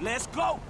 Let's go!